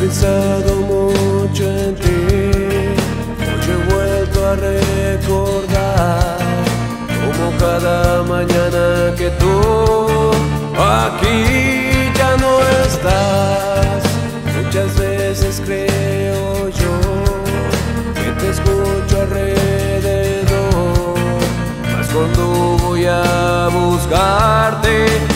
Pensado mucho en ti, hoy he vuelto a recordar como cada mañana que tú aquí ya no estás. Muchas veces creo yo que te escucho alrededor, mas cuando voy a buscarte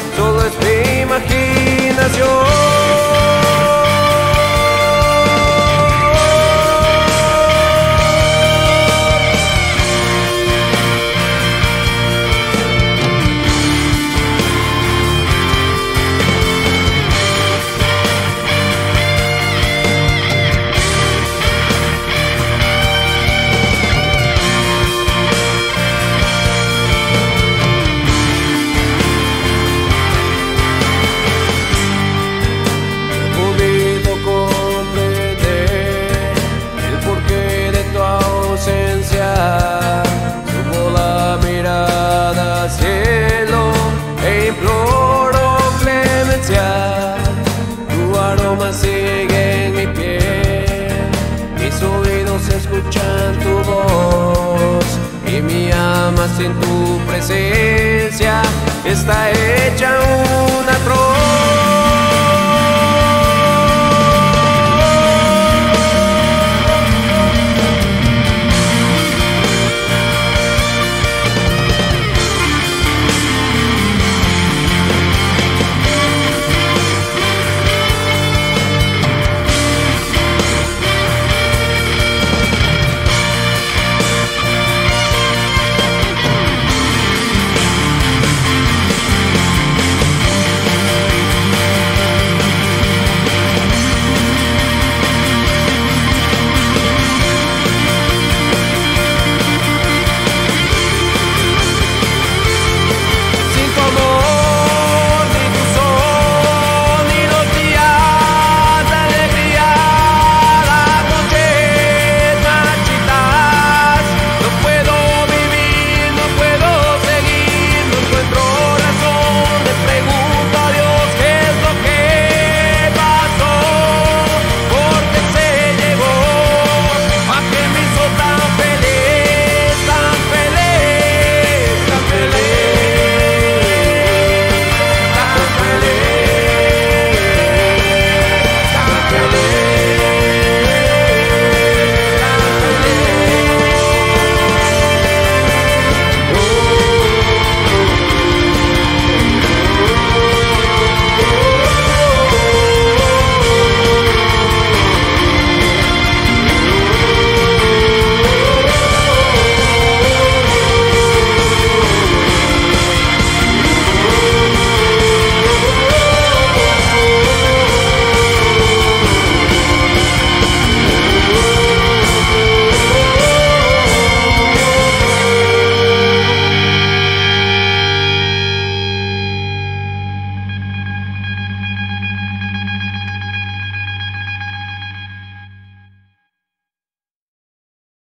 alma sin tu presencia está hecha.